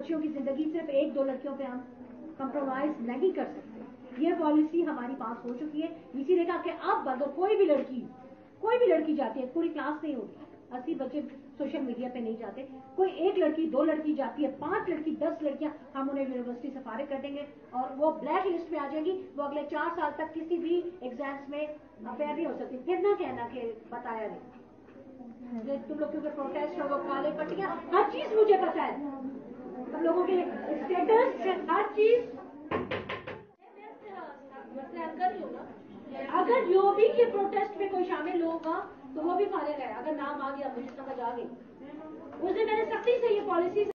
बच्चियों की ज़िंदगी सिर्फ़ एक दो लड़कियों पे हम कंप्रोमाइज नहीं कर सकते। ये पॉलिसी हमारी पास हो चुकी है। इसीलिए कहा कि अब अगर कोई भी लड़की, कोई भी लड़की जाती है, पूरी क्लास नहीं होती। अस्सी बच्चे सोशल मीडिया पे नहीं जाते। कोई एक लड़की, दो लड़की जाती है, पाँच लड़की, दस लड़कियाँ हम उन्हें यूनिवर्सिटी से फारिग कर देंगे और वो ब्लैक लिस्ट में आ जाएगी। वो अगले चार साल तक किसी भी एग्ज़ाम्स में अफेयर नहीं हो सकती। फिर ना कहना कि बताया नहीं। तुम लोग क्योंकि प्रोटेस्ट हो काले पट्टियाँ हर चीज़ मुझे पता है। के स्टेटस हर चीज़ अगर भी के प्रोटेस्ट में कोई शामिल होगा तो वो भी मारे गए। अगर नाम आ गया, मुझे समझ आ गई। उस दिन मैंने सख्ती से ये